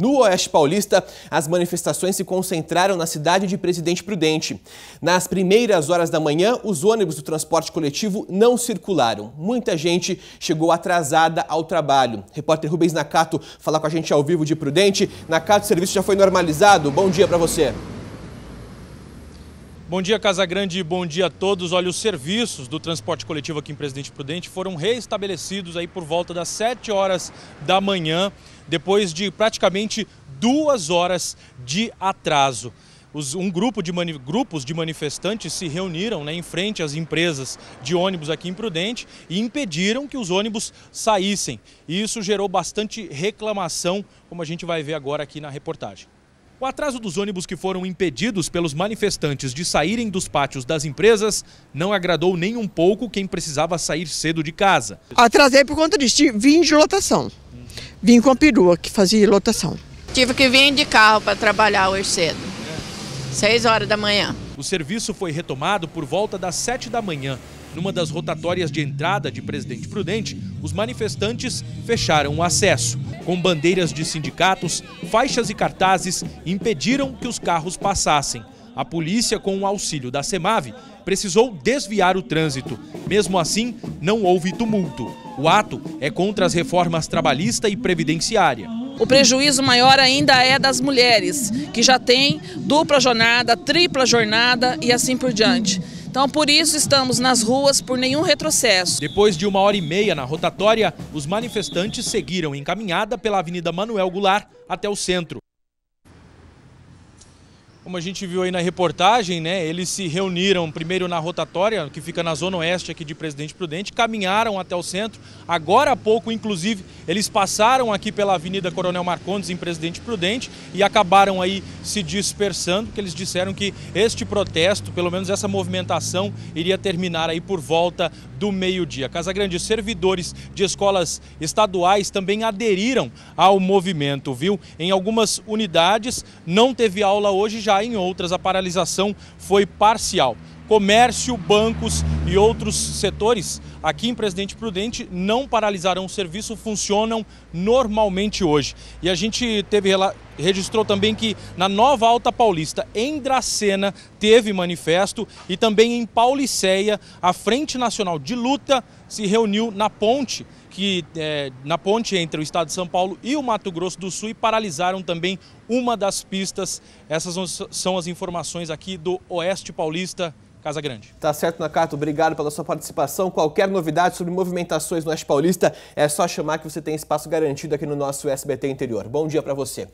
No Oeste Paulista, as manifestações se concentraram na cidade de Presidente Prudente. Nas primeiras horas da manhã, os ônibus do transporte coletivo não circularam. Muita gente chegou atrasada ao trabalho. Repórter Rubens Nakato fala com a gente ao vivo de Prudente. Nakato, o serviço já foi normalizado. Bom dia para você. Bom dia, Casagrande, bom dia a todos. Olha, os serviços do transporte coletivo aqui em Presidente Prudente foram reestabelecidos aí por volta das 7 horas da manhã, depois de praticamente duas horas de atraso. Os, um grupo de grupos de manifestantes se reuniram né, em frente às empresas de ônibus aqui em Prudente e impediram que os ônibus saíssem. E isso gerou bastante reclamação, como a gente vai ver agora aqui na reportagem. O atraso dos ônibus que foram impedidos pelos manifestantes de saírem dos pátios das empresas não agradou nem um pouco quem precisava sair cedo de casa. Atrasei por conta disso, vim de lotação. Vim com a perua que fazia lotação. Tive que vir de carro para trabalhar hoje cedo, seis horas da manhã. O serviço foi retomado por volta das sete da manhã. Numa das rotatórias de entrada de Presidente Prudente, os manifestantes fecharam o acesso. Com bandeiras de sindicatos, faixas e cartazes impediram que os carros passassem. A polícia, com o auxílio da SEMAV, precisou desviar o trânsito. Mesmo assim, não houve tumulto. O ato é contra as reformas trabalhista e previdenciária. O prejuízo maior ainda é das mulheres, que já têm dupla jornada, tripla jornada e assim por diante. Então, por isso, estamos nas ruas por nenhum retrocesso. Depois de uma hora e meia na rotatória, os manifestantes seguiram em caminhada pela Avenida Manuel Goulart até o centro. Como a gente viu aí na reportagem, né, eles se reuniram primeiro na rotatória, que fica na zona oeste aqui de Presidente Prudente, caminharam até o centro. Agora há pouco, inclusive, eles passaram aqui pela Avenida Coronel Marcondes em Presidente Prudente e acabaram aí se dispersando, porque eles disseram que este protesto, pelo menos essa movimentação, iria terminar aí por volta do meio-dia. Casa Grande, servidores de escolas estaduais também aderiram ao movimento, viu? Em algumas unidades não teve aula hoje, já em outras a paralisação foi parcial. Comércio, bancos e outros setores aqui em Presidente Prudente não paralisaram o serviço, funcionam normalmente hoje. E a gente teve registrou também que na Nova Alta Paulista, em Dracena, teve manifesto e também em Pauliceia, a Frente Nacional de Luta se reuniu na ponte que é, na ponte entre o estado de São Paulo e o Mato Grosso do Sul e paralisaram também uma das pistas. Essas são as informações aqui do Oeste Paulista. Casa Grande. Tá certo, Nakato. Obrigado pela sua participação. Qualquer novidade sobre movimentações no Oeste Paulista, é só chamar que você tem espaço garantido aqui no nosso SBT Interior. Bom dia para você.